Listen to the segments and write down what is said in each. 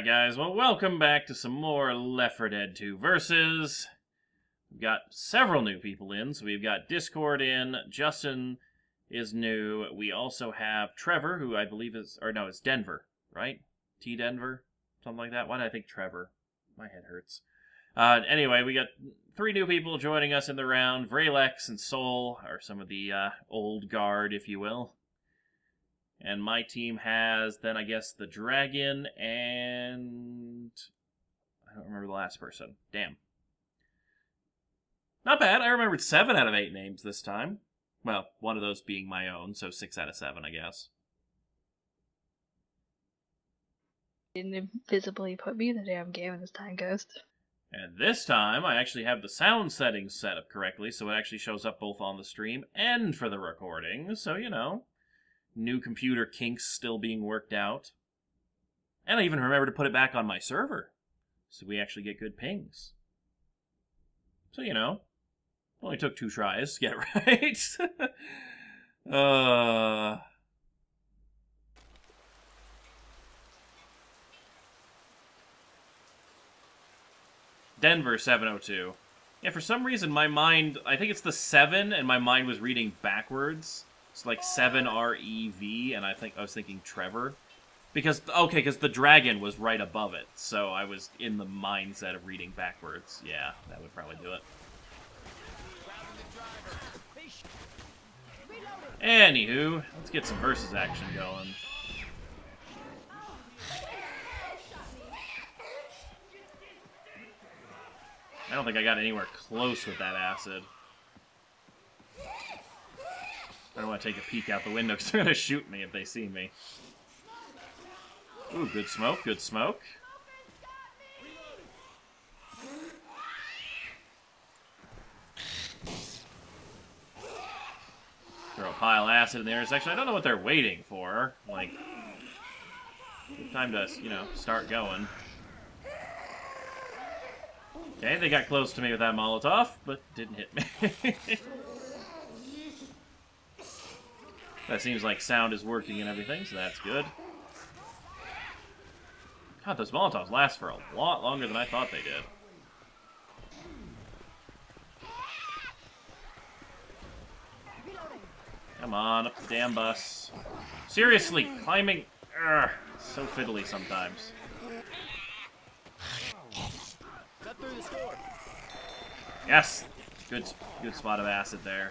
Alright, guys, well, welcome back to some more Left 4 Dead 2 Versus. We've got several new people in, so we've got Discord in, Justin is new, we also have Trevor, who I believe is, or no, it's Denver, right? T Denver? Something like that. Why did I think Trevor? My head hurts. Uh, anyway, we got three new people joining us in the round. Vralex and Soul are some of the uh, old guard, if you will. And my team has then I guess the dragon and I don't remember the last person. Damn. Not bad. I remembered seven out of eight names this time. Well, one of those being my own, so six out of seven, I guess. Didn't invisibly put me in the damn game in this time, Ghost. And this time, I actually have the sound settings set up correctly, so it actually shows up both on the stream and for the recording. So, you know, new computer kinks still being worked out. And I even remember to put it back on my server, so we actually get good pings. So, you know, only took two tries to get right. uh... Denver 702. Yeah, for some reason my mind, I think it's the 7 and my mind was reading backwards. It's like 7REV and I think I was thinking Trevor. Because, okay, because the dragon was right above it, so I was in the mindset of reading backwards. Yeah, that would probably do it. Anywho, let's get some versus action going. I don't think I got anywhere close with that acid. I don't want to take a peek out the window because they're going to shoot me if they see me. Ooh, good smoke, good smoke. Throw a pile of acid in the intersection. I don't know what they're waiting for. Like, time to, you know, start going. Okay, they got close to me with that Molotov, but didn't hit me. that seems like sound is working and everything, so that's good. God, those Molotovs last for a lot longer than I thought they did. Come on, up the damn bus. Seriously, climbing... Urgh, so fiddly sometimes. Yes! Good, good spot of acid there.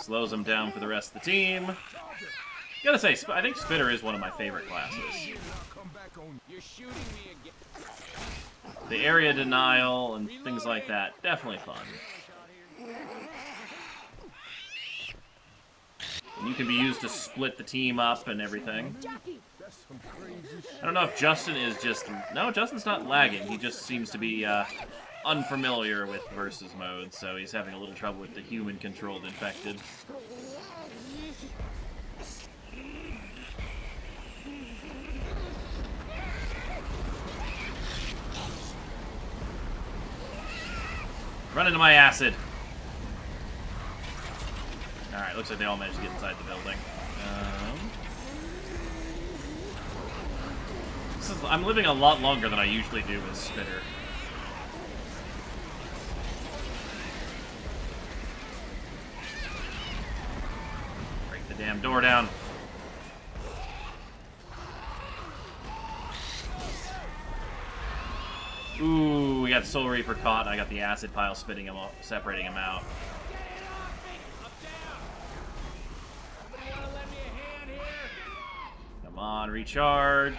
Slows them down for the rest of the team. Gotta say, I think Spitter is one of my favorite classes. The area denial and things like that, definitely fun. And you can be used to split the team up and everything. I don't know if Justin is just... No, Justin's not lagging. He just seems to be uh, unfamiliar with versus mode, so he's having a little trouble with the human-controlled infected. Run into my acid. Alright, looks like they all managed to get inside the building. Um, is, I'm living a lot longer than I usually do with Spitter. The damn door down. Ooh, we got Soul Reaper caught. And I got the acid pile spitting him, off, separating him out. Come on, recharge.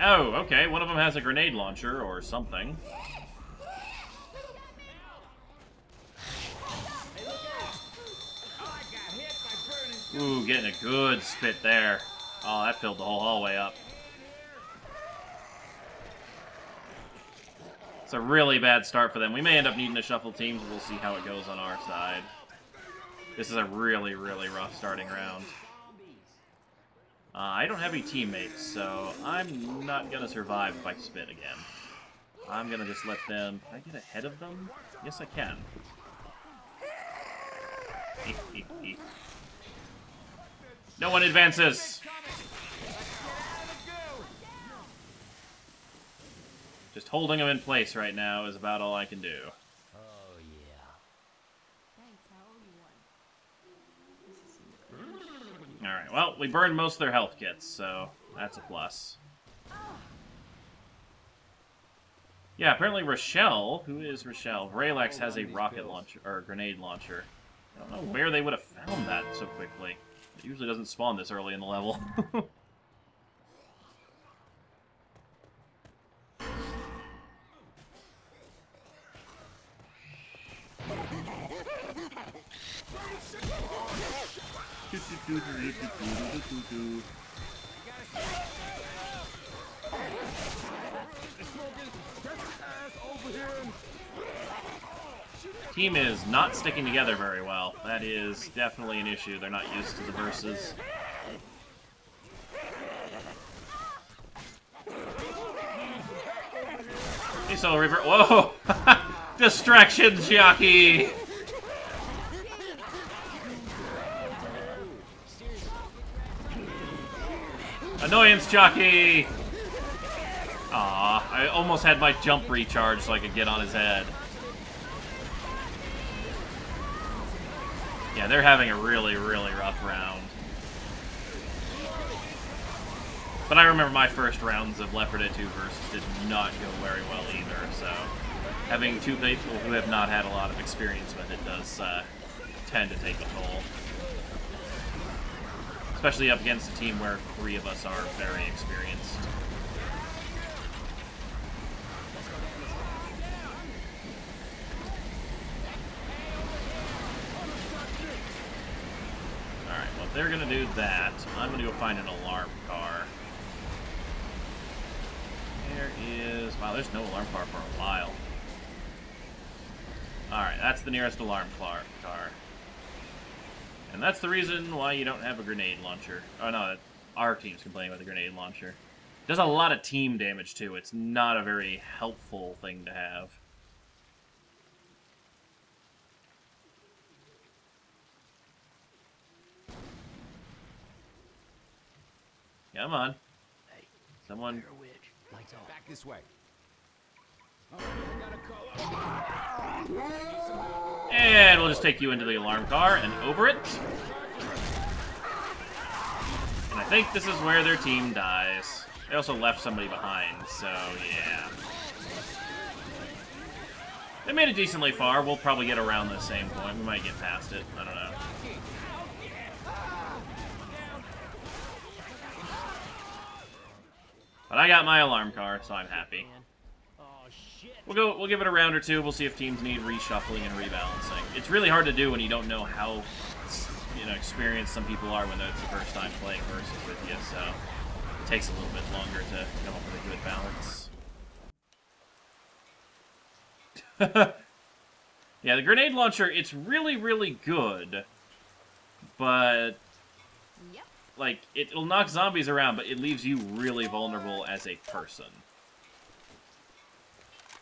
Oh, okay. One of them has a grenade launcher or something. Ooh, getting a good spit there. Oh, that filled the whole hallway up. It's a really bad start for them. We may end up needing to shuffle teams. We'll see how it goes on our side. This is a really, really rough starting round. Uh, I don't have any teammates, so I'm not going to survive if I spit again. I'm going to just let them... Can I get ahead of them? Yes, I can. No one advances. Just holding him in place right now is about all I can do. Alright, well, we burned most of their health kits, so that's a plus. Yeah, apparently Rochelle, who is Rochelle? Raylex has a rocket launcher, or grenade launcher. I don't know where they would have found that so quickly. It usually doesn't spawn this early in the level. Team is not sticking together very well. That is definitely an issue. They're not used to the versus. Hey, Soul Reaper. Whoa! Distractions, jockey! Annoyance jockey! Aw, I almost had my jump recharge so I could get on his head. Yeah, they're having a really, really rough round. But I remember my first rounds of 4 2 versus did not go very well either, so having two people who have not had a lot of experience with it does uh, tend to take a toll. Especially up against a team where three of us are very experienced. Alright, well if they're gonna do that, I'm gonna go find an alarm car. There is... Wow, there's no alarm car for a while. Alright, that's the nearest alarm car. And that's the reason why you don't have a grenade launcher. Oh no, our team's complaining about the grenade launcher. It does a lot of team damage too. It's not a very helpful thing to have. Come on. Hey, Someone Lights off. Back this way. And we'll just take you into the alarm car and over it. And I think this is where their team dies. They also left somebody behind, so yeah. They made it decently far. We'll probably get around the same point. We might get past it. I don't know. But I got my alarm car, so I'm happy. Oh. We'll go. We'll give it a round or two. We'll see if teams need reshuffling and rebalancing. It's really hard to do when you don't know how, you know, experienced some people are when it's the first time playing versus with you. So it takes a little bit longer to come up with a good balance. yeah, the grenade launcher. It's really, really good, but. Like it'll knock zombies around, but it leaves you really vulnerable as a person.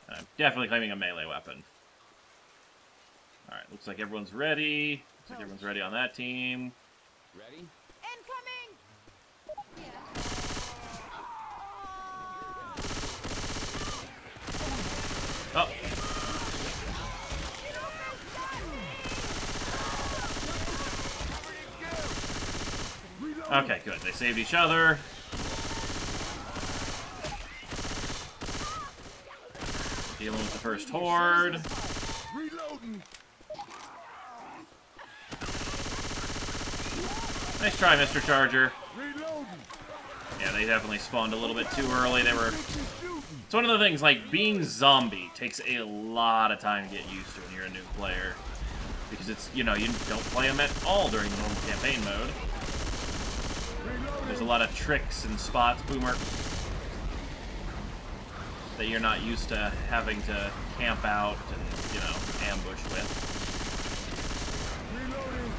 I'm definitely claiming a melee weapon. Alright, looks like everyone's ready. Looks like everyone's ready on that team. Ready? Incoming! Oh! Okay, good. They saved each other. Dealing with the first horde. Reloading. Nice try, Mr. Charger. Yeah, they definitely spawned a little bit too early. They were... It's one of the things, like, being zombie takes a lot of time to get used to when you're a new player. Because it's, you know, you don't play them at all during the normal campaign mode. There's a lot of tricks and spots, Boomer, that you're not used to having to camp out and, you know, ambush with. Reloading.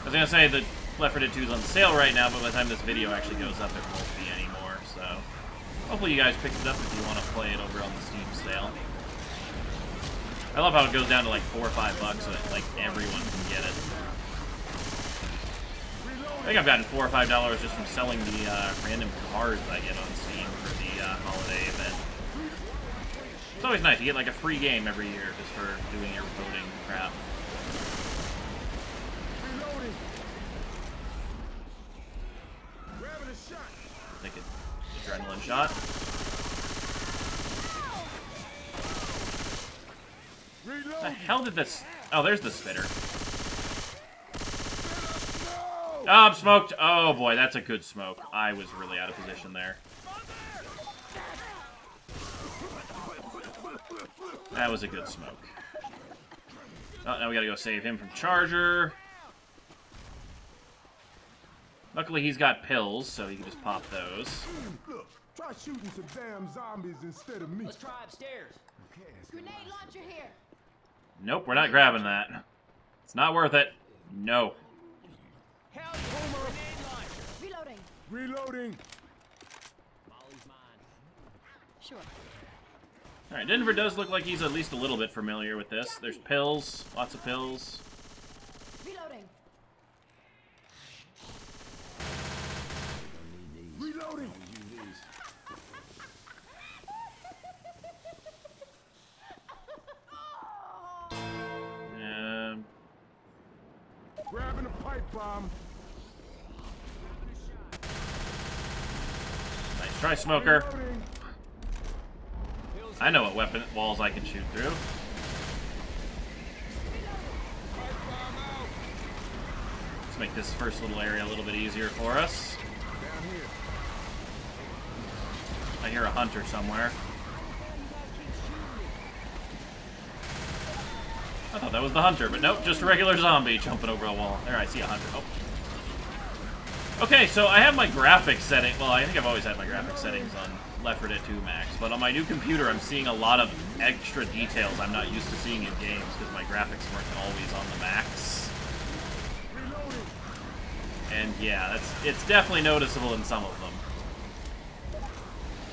I was gonna say that Left 4 Dead 2 is on sale right now, but by the time this video actually goes up, it won't be anymore, so... Hopefully you guys picked it up if you want to play it over on the Steam sale. I love how it goes down to like 4 or 5 bucks so that like everyone can get it. I think I've gotten four or five dollars just from selling the uh, random cards I get on Steam for the uh, holiday event. It's always nice. You get like a free game every year just for doing your voting crap. Take an adrenaline shot. The hell did this? Oh, there's the spitter. No. Oh, I'm smoked. Oh boy, that's a good smoke. I was really out of position there. That was a good smoke. Oh, now we gotta go save him from Charger. Luckily, he's got pills, so he can just pop those. Look, try shooting some damn zombies instead of me. Let's try upstairs. Okay, Grenade launcher here. Nope, we're not grabbing that. It's not worth it. No. Hell yeah! Grenade launcher. Reloading. Reloading. Molly's mine. Sure. Alright, Denver does look like he's at least a little bit familiar with this. There's pills, lots of pills. Reloading. Reloading. Um, Grabbing a pipe bomb. Try, Smoker. I know what weapon walls I can shoot through. Let's make this first little area a little bit easier for us. I hear a hunter somewhere. I thought that was the hunter, but nope, just a regular zombie jumping over a wall. There, I see a hunter. Oh. Okay, so I have my graphics setting. Well, I think I've always had my graphics settings on Left 4 Dead 2 Max, but on my new computer, I'm seeing a lot of extra details I'm not used to seeing in games because my graphics weren't always on the max. And yeah, that's it's definitely noticeable in some of them.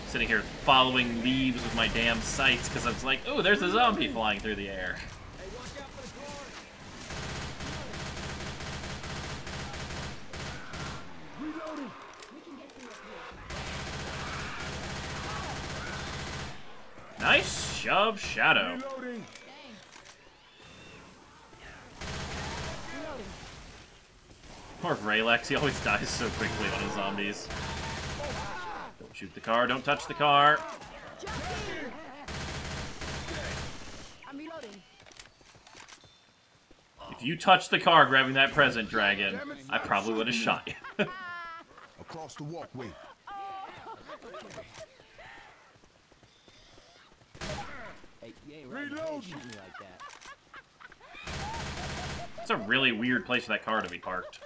Sitting here following leaves with my damn sights because it's like, oh, there's a zombie flying through the air. Hey, watch out for the car. Reloading. Nice shove shadow. Reloading. Poor Raylex, he always dies so quickly on his zombies. Don't shoot the car, don't touch the car. If you touched the car grabbing that present, Dragon, I probably would have shot you. Across the walkway. Hey, you ain't right. You Reload. shoot me like that. it's a really weird place for that car to be parked.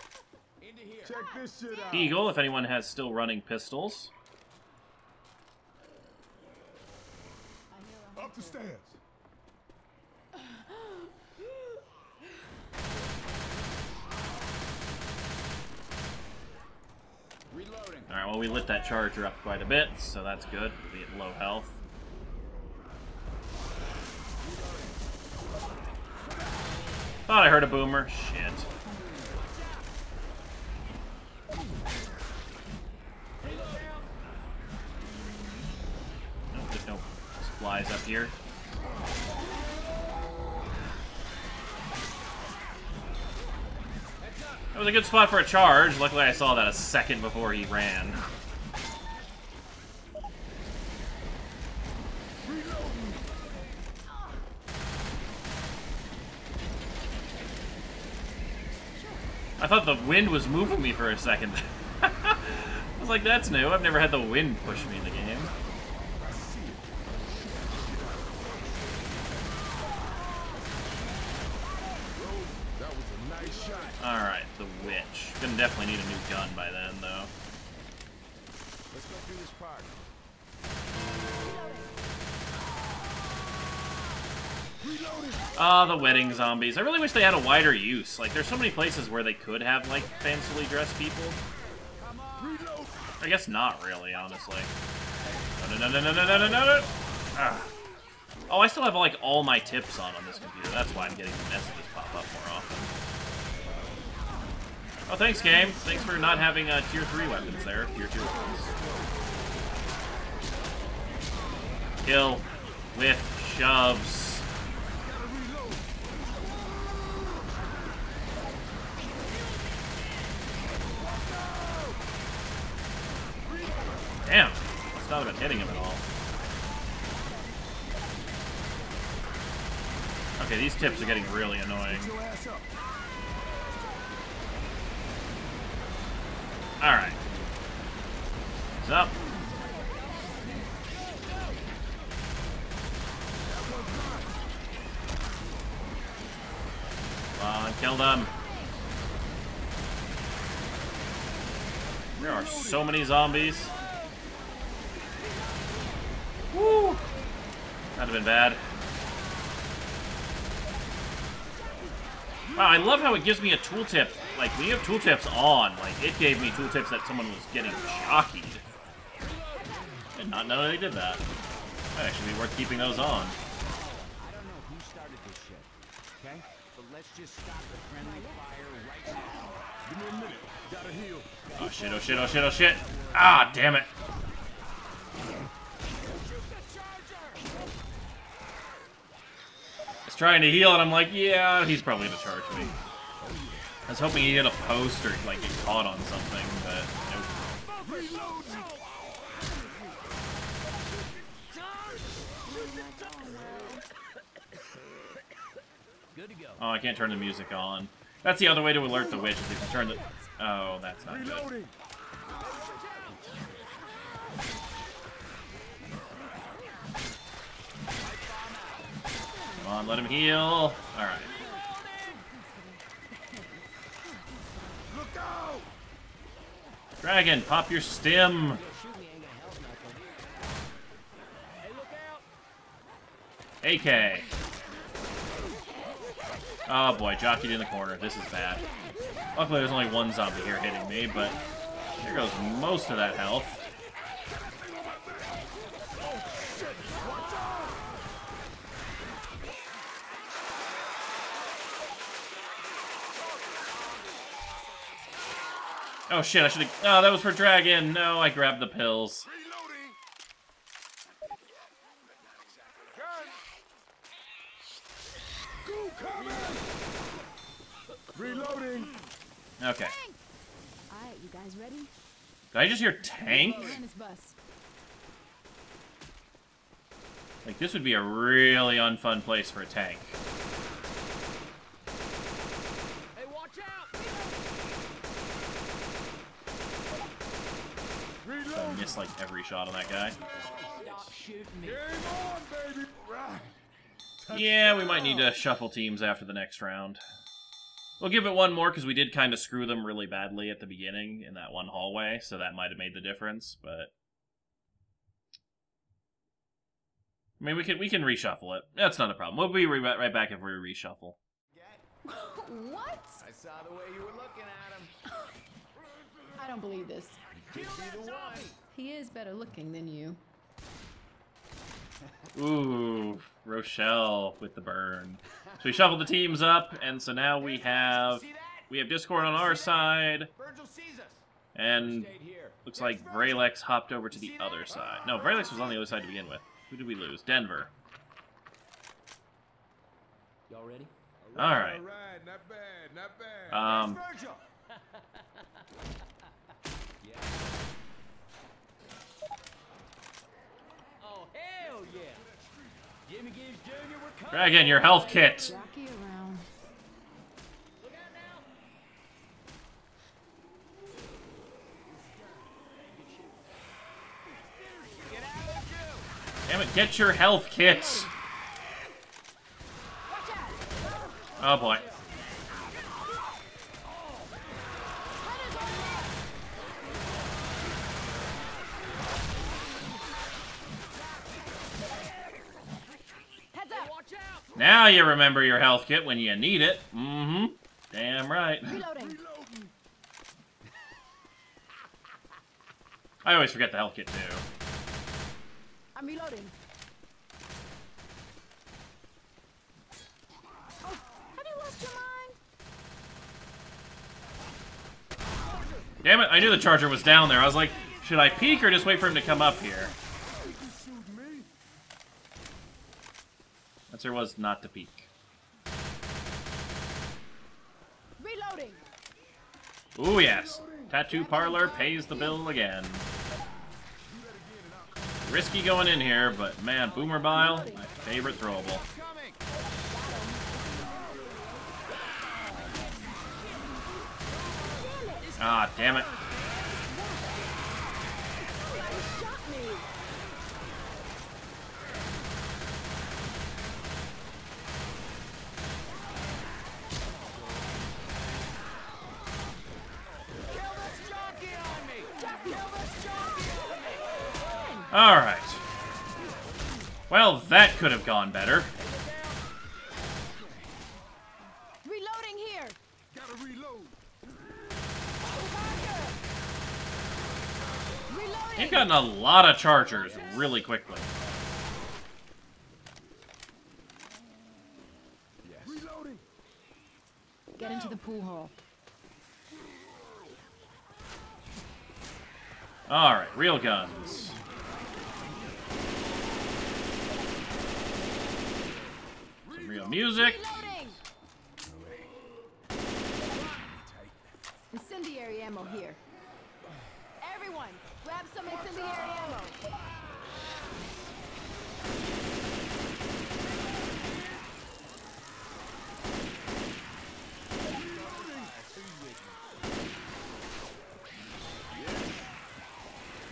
Into here. Check this shit out. Eagle, if anyone has still running pistols. I hear a Up the stairs. Reloading. Alright, well, we lit that charger up quite a bit, so that's good. We'll be at low health. Thought I heard a boomer. Shit. Nope, there's no supplies up here. That was a good spot for a charge. Luckily, I saw that a second before he ran. I thought the wind was moving me for a second. I was like, that's new. I've never had the wind push me in the game. Alright, the witch. Gonna definitely need a new gun by then, though. Let's go through this park. Ah, the wedding zombies. I really wish they had a wider use. Like, there's so many places where they could have, like, fancily dressed people. I guess not really, honestly. No, no, no, no, no, no, no, no, no. Ah. Oh, I still have, like, all my tips on on this computer. That's why I'm getting the messages pop up more often. Oh, thanks, game. Thanks for not having uh, tier 3 weapons there. Tier 2 weapons. Kill with shoves. Damn. It's not about hitting him at all. Okay, these tips are getting really annoying. Alright. What's up? Come on, kill them. There are so many zombies. Woo! That'd have been bad. Wow, I love how it gives me a tooltip. Like, when you have tooltips on, like, it gave me tooltips that someone was getting jockeyed. And not know they did that. Might actually be worth keeping those on. I don't know who started this shit, okay? But let's just stop the friendly fire right now. Give me a minute. Gotta heal. Oh shit, oh shit, oh shit, oh shit. Ah, damn it. He's trying to heal, and I'm like, yeah, he's probably gonna charge me. I was hoping he'd hit a post or, like, get caught on something, but nope. Oh, I can't turn the music on. That's the other way to alert the witch, is if you turn the... Oh, that's not good. Come on, let him heal. Alright. Dragon, pop your stim. AK. Oh boy, jockeyed in the corner. This is bad. Luckily, there's only one zombie here hitting me, but there goes most of that health. Oh shit, I should have. Oh, that was for Dragon. No, I grabbed the pills. Reloading. Okay. Alright, you guys ready? Did I just hear tank? Like, this would be a really unfun place for a tank. Hey, watch out! I Reloading. Missed, like, every shot on that guy. Stop shooting me. Game on, baby. Right. Yeah, we might need to shuffle teams after the next round. We'll give it one more, because we did kind of screw them really badly at the beginning in that one hallway, so that might have made the difference, but... I mean, we can we can reshuffle it. That's not a problem. We'll be re right back if we reshuffle. what? I saw the way you were looking at him. I don't believe this. Kill that zombie! He is better looking than you. Ooh, Rochelle with the burn. So we shuffled the teams up, and so now we have we have Discord on our side, Virgil sees us. and looks like Vralex hopped over to the other side. No, Vralex was on the other side to begin with. Who did we lose? Denver. Y'all ready? All right. All right. Not bad. Not bad. Um, Virgil! yeah. Oh, hell yeah! Jimmy Gibbs Jr., we're coming! Dragon, your health kit. Damn it, get your health kit. Oh boy. Heads up. Watch out! Now you remember your health kit when you need it. Mm-hmm. Damn right. Reloading. I always forget the health kit too. I'm reloading. Oh, have you lost your mind? Damn it, I knew the charger was down there. I was like, should I peek or just wait for him to come up here? Shoot me. Answer was not to peek. Reloading. Ooh, yes. Tattoo parlor pays the bill again. Risky going in here, but man, Boomer Bile, my favorite throwable. Ah, damn it. Kill this jockey on me! Kill this jockey on me! Alright. Well, that could have gone better. Reloading here. Gotta reload. Reloading. They've gotten a lot of chargers really quickly. Reloading. Get into the pool hall. Alright, real guns. Real music. Incendiary ammo here. Everyone, grab some incendiary ammo.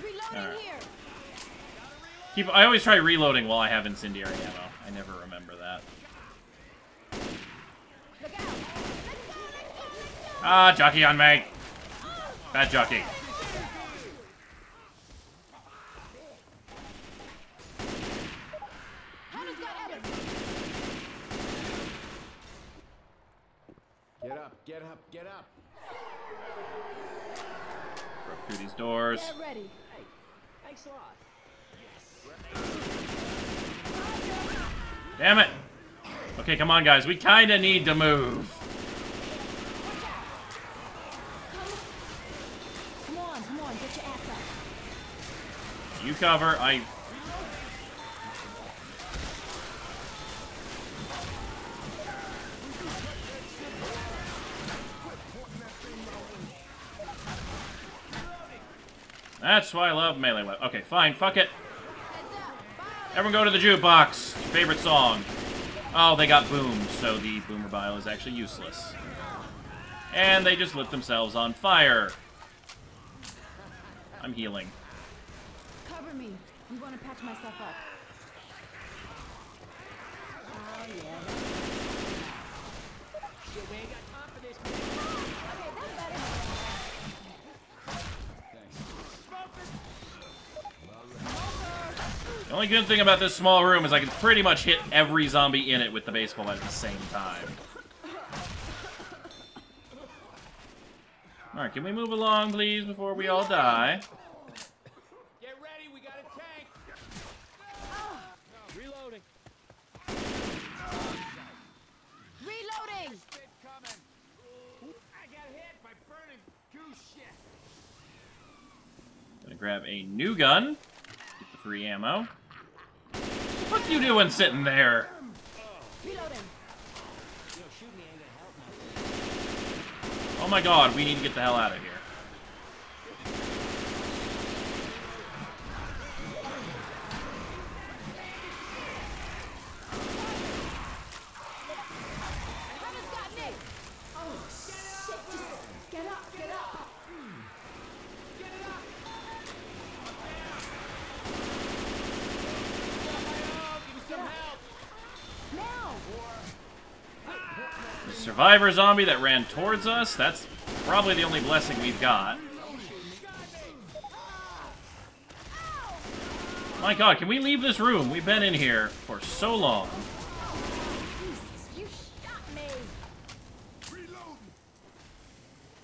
Reloading here. Keep. I always try reloading while I have incendiary ammo. I never remember that. Look out. Ah, jockey on me. Bad jockey. Hunter's got Evans. Get up, get up, get up! Broke through these doors. Get ready. Thanks a lot. Damn it. Okay, come on, guys. We kind of need to move. Come on, come on, get your ass up. You cover. I. That's why I love melee weapon. Okay, fine. Fuck it. Everyone go to the jukebox. Favorite song. Oh, they got boomed, so the boomer bile is actually useless. And they just lit themselves on fire. I'm healing. We want to patch myself up. Oh, yeah. Shit, we ain't got time for this. Okay, that's better. The only good thing about this small room is I can pretty much hit every zombie in it with the baseball bat at the same time. Alright, can we move along, please, before we all die? Get ready, we got a tank! Reloading. Reloading. Spit coming. I got hit by burning goose shit. Gonna grab a new gun. Get the free ammo. What you doing sitting there? Oh my god, we need to get the hell out of here. Survivor zombie that ran towards us, that's probably the only blessing we've got. My god, can we leave this room? We've been in here for so long. Jesus, you shot me.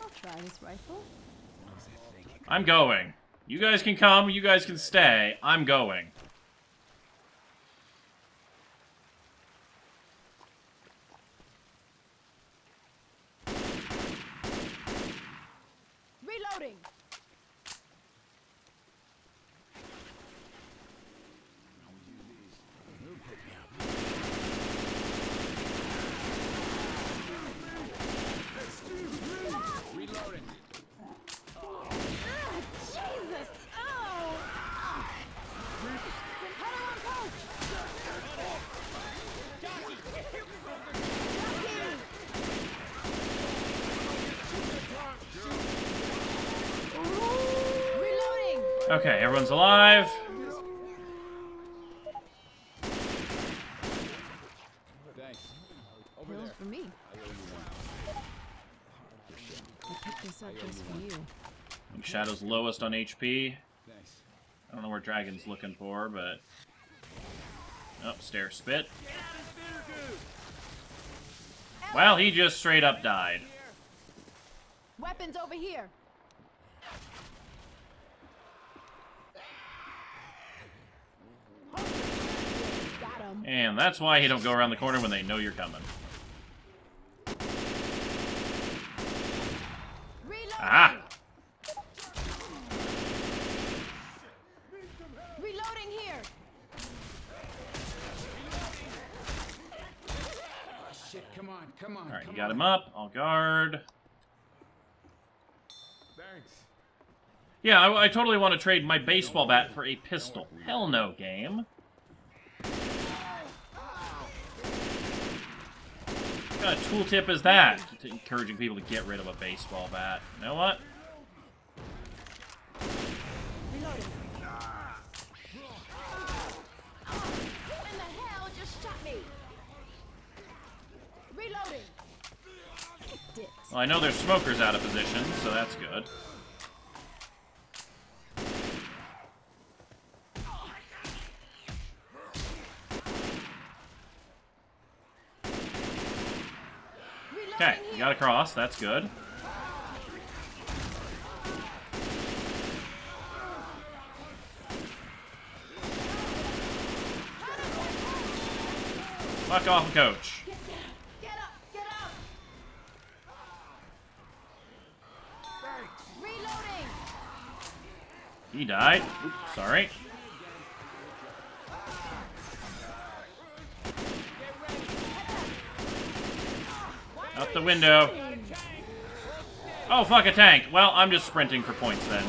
I'll try this rifle. I'm going. You guys can come, you guys can stay. I'm going. Reloading. Okay, everyone's alive. Thanks. Over Pills there. for me. I picked this up just for you. I think Shadow's lowest on HP. Thanks. I don't know where Dragon's looking for, but... Oh, stair spit. Well, he just straight up died. Weapons over here. Got him. And that's why you don't go around the corner when they know you're coming. Reloading. Ah! Reloading here. Oh, shit, come on, come on. Alright, you got on. him up. I'll guard. Thanks. Yeah, I, I totally want to trade my baseball bat for a pistol. Hell no, game. What kind of tooltip is that? To encouraging people to get rid of a baseball bat. You know what? Reloading. What in the hell just shot me? Reloading. Dicks. Well, I know there's smokers out of position, so that's good. You got across. That's good. Fuck off, coach. Get up! Get up! Reloading! He died. Oops, sorry. Out the window. Oh, fuck a tank. Well, I'm just sprinting for points then.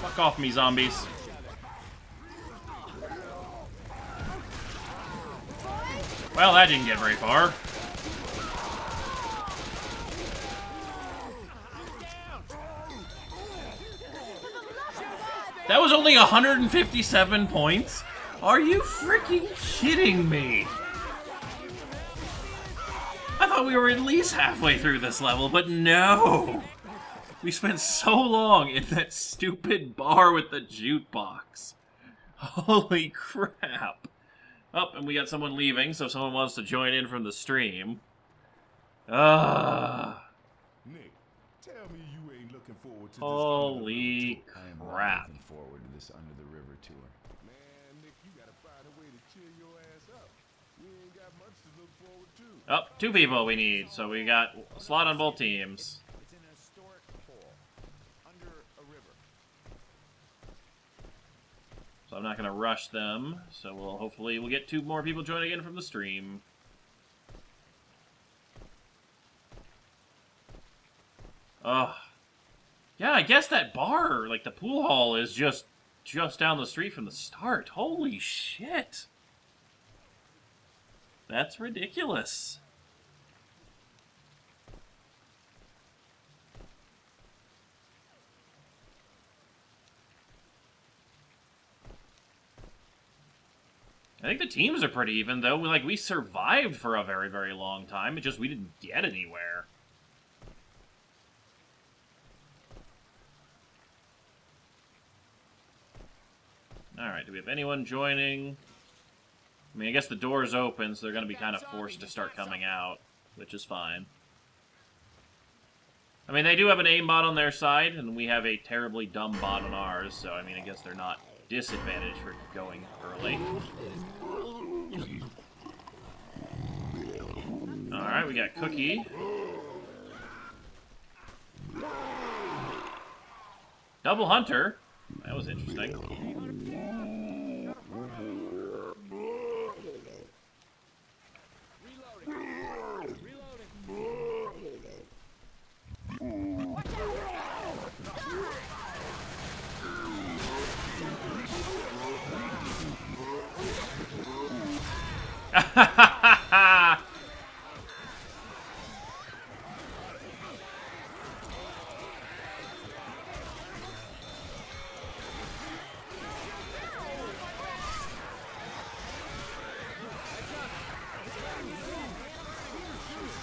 Fuck off me, zombies. Well, that didn't get very far. That was only 157 points? Are you freaking kidding me? I thought we were at least halfway through this level, but no! We spent so long in that stupid bar with the jukebox. Holy crap. Oh, and we got someone leaving, so if someone wants to join in from the stream. Ah, Nick, tell me you ain't looking forward to holy I am looking forward to this under the river tour. this. Man, Nick, you gotta find a way to cheer your ass up. We ain't got much to look forward to. Oh, two people we need, so we got a slot on both teams. So I'm not gonna rush them. So we'll hopefully we'll get two more people joining in from the stream. Ugh. Yeah, I guess that bar, like the pool hall, is just just down the street from the start. Holy shit. That's ridiculous. I think the teams are pretty even, though. Like, we survived for a very, very long time. It just, we didn't get anywhere. Alright, do we have anyone joining? I mean, I guess the door is open, so they're going to be kind of forced to start coming out, which is fine. I mean, they do have an aimbot on their side, and we have a terribly dumb bot on ours, so I mean, I guess they're not disadvantaged for going early. Alright, we got Cookie. Double Hunter. That was interesting.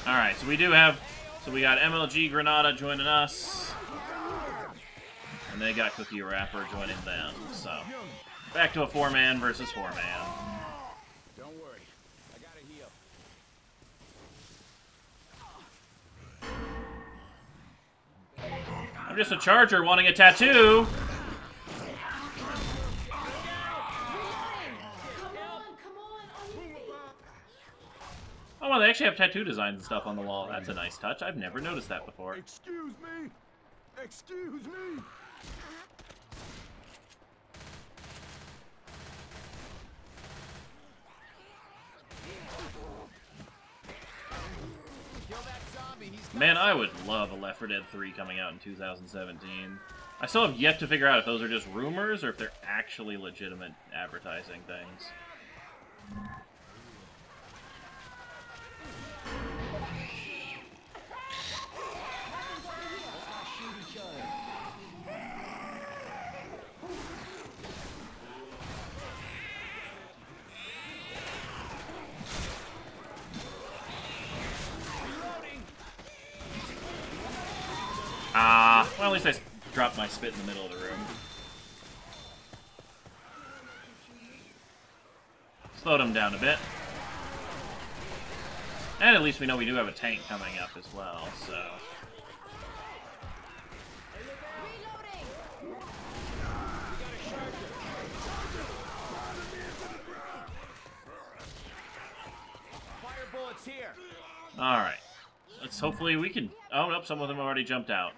Alright, so we do have... So we got MLG Granada joining us. And they got Cookie Wrapper joining them, so... Back to a four-man versus four-man. I'm just a charger wanting a tattoo! Oh, well, they actually have tattoo designs and stuff on the wall. That's a nice touch. I've never noticed that before. Excuse me. Excuse me. Kill that zombie. He's got Man, I would love a Left 4 Dead 3 coming out in 2017. I still have yet to figure out if those are just rumors or if they're actually legitimate advertising things. Spit in the middle of the room. Slowed him down a bit. And at least we know we do have a tank coming up as well, so... Alright. Let's hopefully we can... Oh, nope, some of them already jumped out.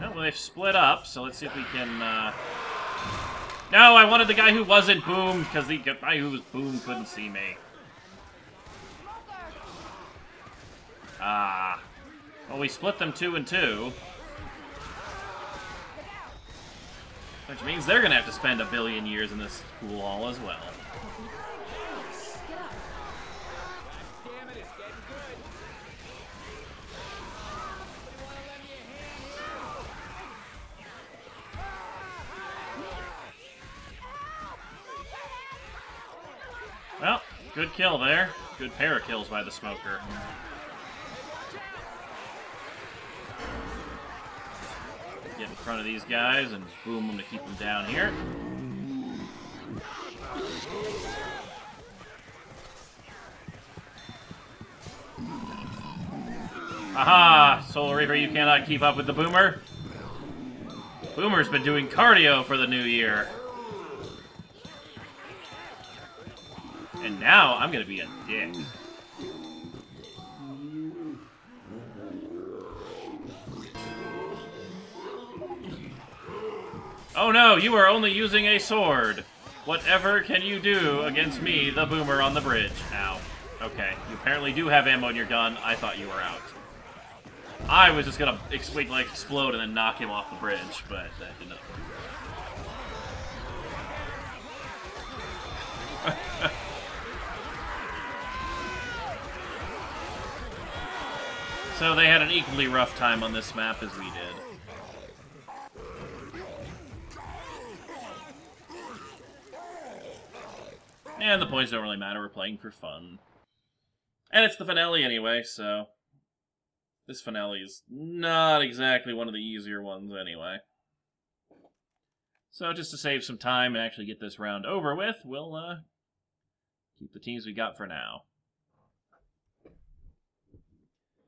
No, well, they've split up, so let's see if we can, uh... No, I wanted the guy who wasn't boomed, because the guy who was boomed couldn't see me. Ah. Well, we split them two and two. Which means they're gonna have to spend a billion years in this pool hall as well. Good kill there. Good pair of kills by the smoker. Get in front of these guys and boom them to keep them down here. Aha! Solar Reaper, you cannot keep up with the Boomer. Boomer's been doing cardio for the new year. And now I'm gonna be a dick. Oh no, you are only using a sword. Whatever can you do against me, the boomer on the bridge? Ow. Okay, you apparently do have ammo in your gun. I thought you were out. I was just gonna ex till explode and then knock him off the bridge, but that did not work. So they had an equally rough time on this map as we did. And the points don't really matter, we're playing for fun. And it's the finale anyway, so... This finale is not exactly one of the easier ones anyway. So just to save some time and actually get this round over with, we'll uh, keep the teams we got for now.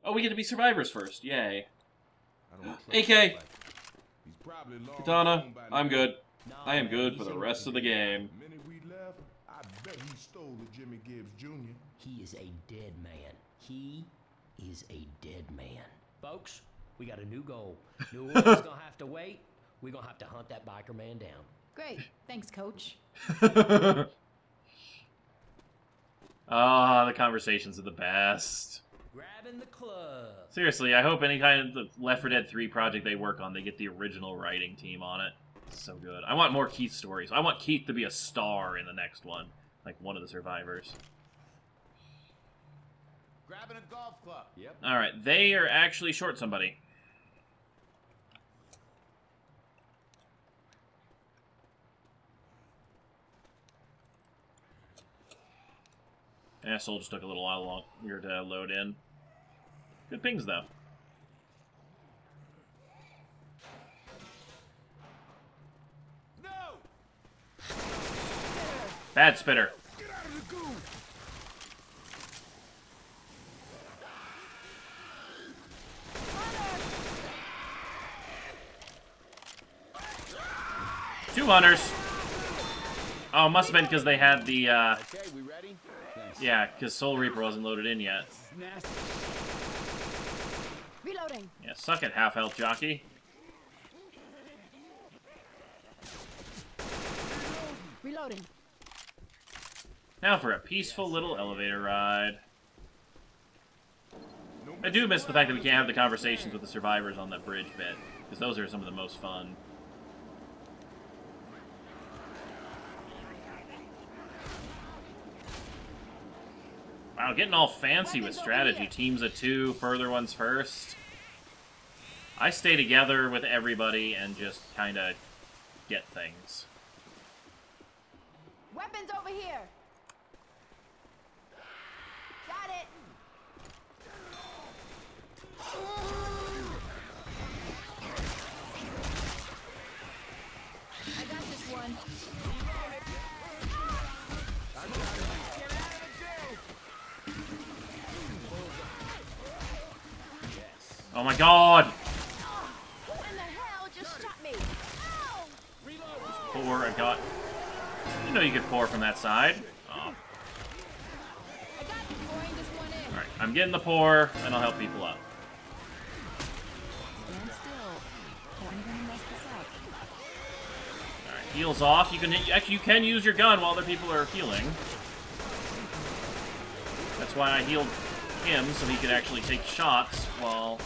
Oh, we get to be survivors first. Yay. I don't trust AK. nobody. He's Katana, I'm good. I am good for the rest of the game. The minute we left, I bet he stole the Jimmy Gibbs Jr. He is a dead man. He is a dead man. Folks, we got a new goal. New Orleans gonna have to wait. We're gonna have to hunt that biker man down. Great. Thanks, coach. Ah, the conversations are the best. Grabbing the club. Seriously, I hope any kind of the Left 4 Dead 3 project they work on, they get the original writing team on it. It's so good. I want more Keith stories. I want Keith to be a star in the next one, like one of the survivors. Grabbing a golf club. Yep. All right, they are actually short somebody. Asshole just took a little while longer to load in. Good pings, though. No! Bad spitter. Get out of the goo! Two hunters. Oh, must have been because they had the, uh, Okay, we ready? Yeah, because Soul Reaper wasn't loaded in yet. Reloading. Yeah, suck it, half health jockey. Reloading. Now for a peaceful little elevator ride. I do miss the fact that we can't have the conversations with the survivors on the bridge bit, because those are some of the most fun. Wow, getting all fancy with strategy. Teams of two, further ones first. I stay together with everybody and just kind of get things. Weapons over here. Got it. I got this one. Oh my god! What in the hell just shot me? Ow! Got... You know you could pour from that side. Oh. I got this. Pouring this one in. Alright, I'm getting the pour, and I'll help people out. Stand still. I'm gonna mess this up. Alright, heals off. You can actually you can use your gun while other people are healing. That's why I healed him, so he could actually take shots while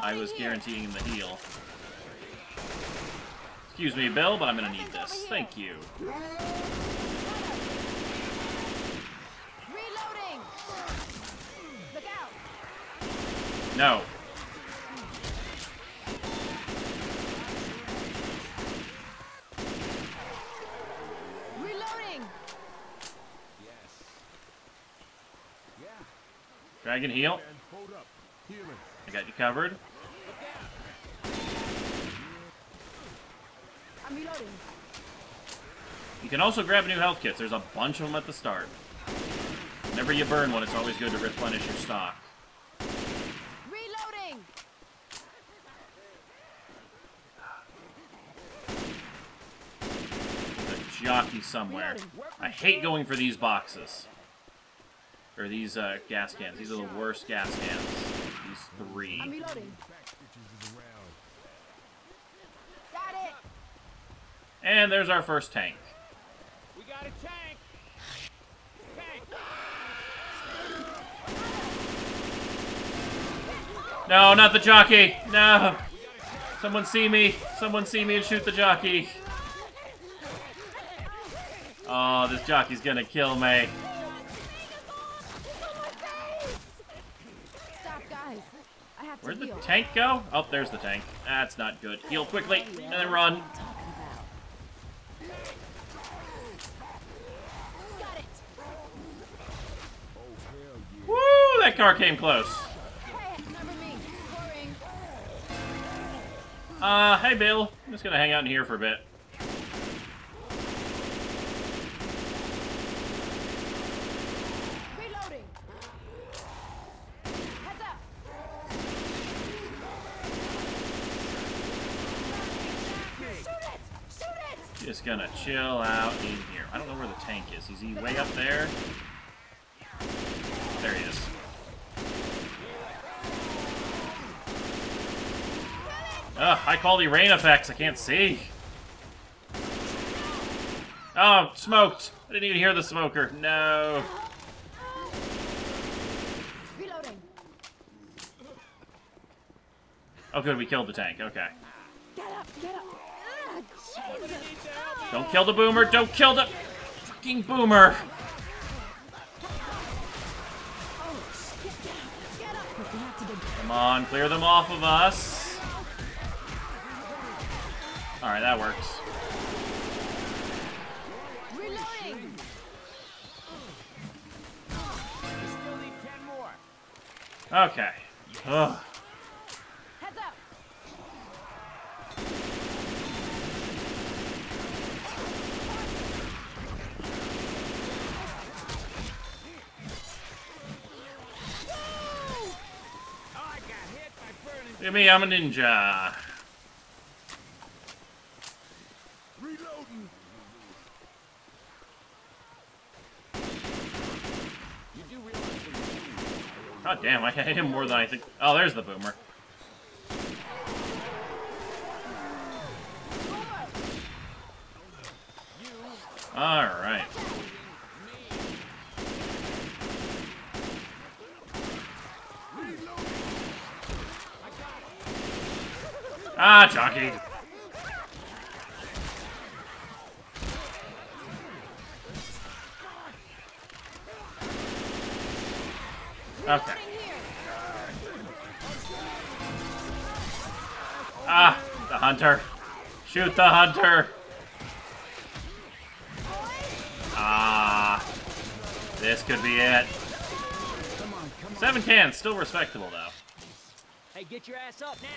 I was guaranteeing him the heal. Excuse me, Bill, but I'm gonna need this. Thank you. Reloading. Look out. No. Reloading. Yes. Yeah. Dragon heal. And hold up. Healing. I got you covered. I'm reloading. You can also grab new health kits. There's a bunch of them at the start. Whenever you burn one, it's always good to replenish your stock. Reloading. There's a jockey somewhere. I hate going for these boxes. Or these uh, gas cans. These are the worst gas cans. These I'm three. reloading. Back stitches is around. Got it. And there's our first tank. We got a tank. Tank. No, not the jockey! No! Someone see me! Someone see me and shoot the jockey! Oh, this jockey's gonna kill me. Stop, guys. I have Where'd the tank go? Oh, there's the tank. That's not good. Heal quickly, and then run. Got it. Woo! That car came close. Uh, hey Bill. I'm just gonna hang out in here for a bit. Just gonna chill out in here. I don't know where the tank is. Is he way up there? There he is. Ugh, high quality rain effects. I can't see. Oh, smoked. I didn't even hear the smoker. No. Reloading. Oh, good. We killed the tank. Okay. Get up, get up. Don't kill the boomer. Don't kill the fucking boomer. Come on, clear them off of us. Alright, that works. Reloading. Okay. Ugh. Give me, I'm a ninja. God damn, I hit him more than I think. Oh, there's the boomer. Alright. Ah, jockey. Okay. Ah, the hunter. Shoot the hunter. Ah, this could be it. Seven cans, still respectable though. Hey, get your ass up now.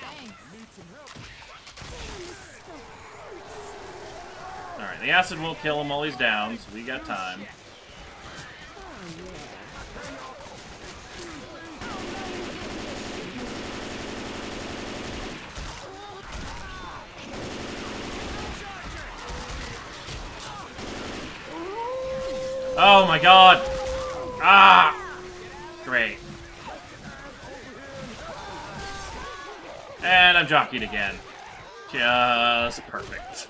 Alright, the acid won't kill him while he's down, so we got time. Oh my god! Ah! Great. And I'm jockeyed again. Just perfect.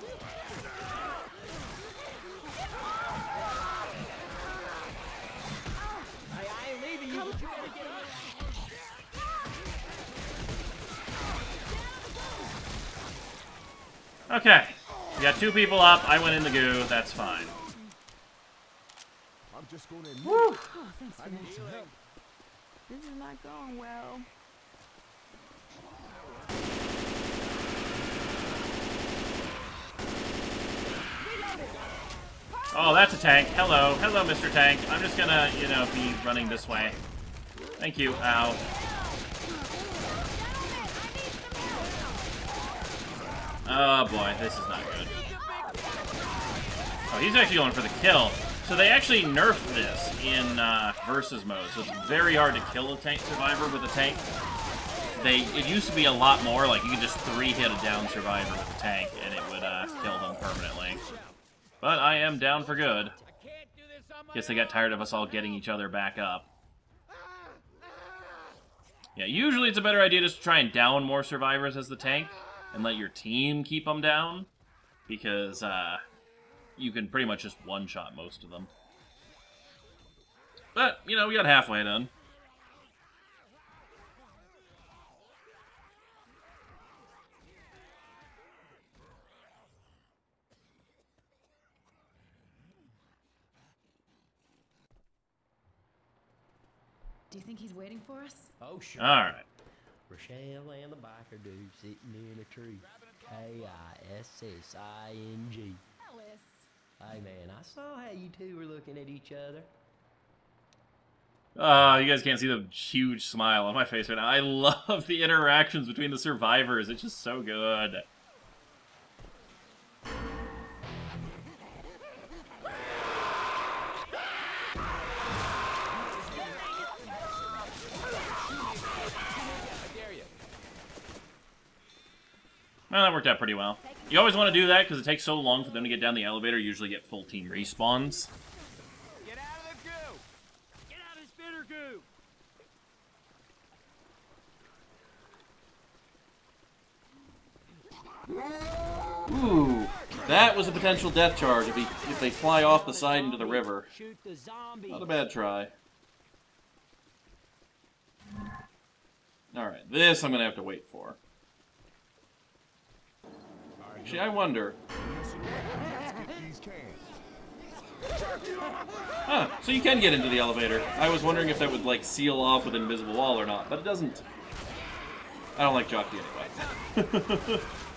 Okay. We got two people up. I went in the goo. That's fine. I'm just gonna admit Woo! Oh, thanks I for need that. some help. This is not going well. Oh, that's a tank. Hello. Hello, Mr. Tank. I'm just gonna, you know, be running this way. Thank you. Ow. Oh boy, this is not good. Oh, he's actually going for the kill. So they actually nerfed this in uh, versus mode, so it's very hard to kill a tank survivor with a tank. They it used to be a lot more, like you could just three hit a down survivor with a tank and it would uh, kill them permanently. But I am down for good. Guess they got tired of us all getting each other back up. Yeah, usually it's a better idea just to try and down more survivors as the tank and let your team keep them down because uh, you can pretty much just one-shot most of them. But, you know, we got halfway done. Do you think he's waiting for us? Oh, sure. All right. Rochelle and the biker dude sitting in a tree. K-I-S-S-I-N-G. Hey, man, I saw how you two were looking at each other. Uh, you guys can't see the huge smile on my face right now. I love the interactions between the survivors. It's just so good. Well, that worked out pretty well. You always want to do that because it takes so long for them to get down the elevator. You usually get full team respawns. Get out of the goo! Get out of spitter goo! Ooh, that was a potential death charge if, he, if they fly off the side into the river. Shoot the zombie. Not a bad try. Alright, this I'm gonna have to wait for. Actually, I wonder. Huh, so you can get into the elevator. I was wondering if that would, like, seal off with an invisible wall or not, but it doesn't. I don't like Jockey anyway.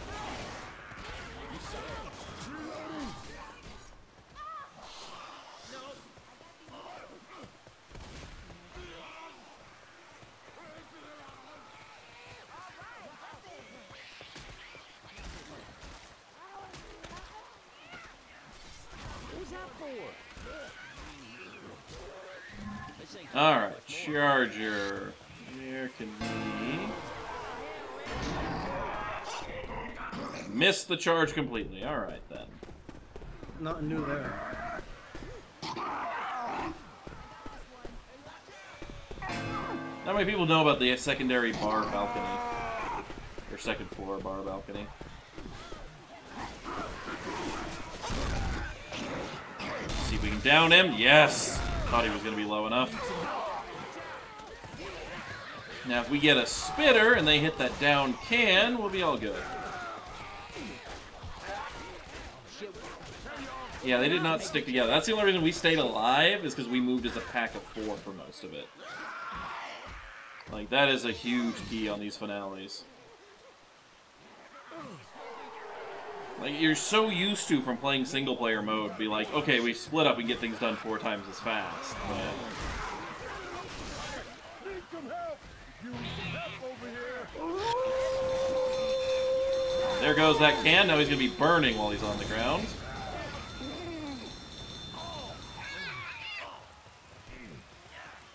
Alright, Charger. Where can we... Missed the charge completely. Alright then. Nothing new there. Not many people know about the secondary bar balcony. Or second floor bar balcony. See if we can down him. Yes! Thought he was going to be low enough. Now, if we get a spitter and they hit that down can, we'll be all good. Yeah, they did not stick together. That's the only reason we stayed alive, is because we moved as a pack of four for most of it. Like, that is a huge key on these finales. Like, you're so used to, from playing single-player mode, be like, okay, we split up, and get things done four times as fast. But there goes that can. Now he's going to be burning while he's on the ground.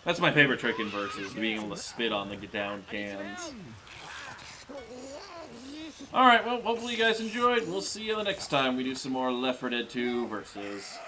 That's my favorite trick in Versus, being able to spit on the down cans. Alright, well, hopefully you guys enjoyed. We'll see you the next time we do some more Left 4 Dead 2 Versus.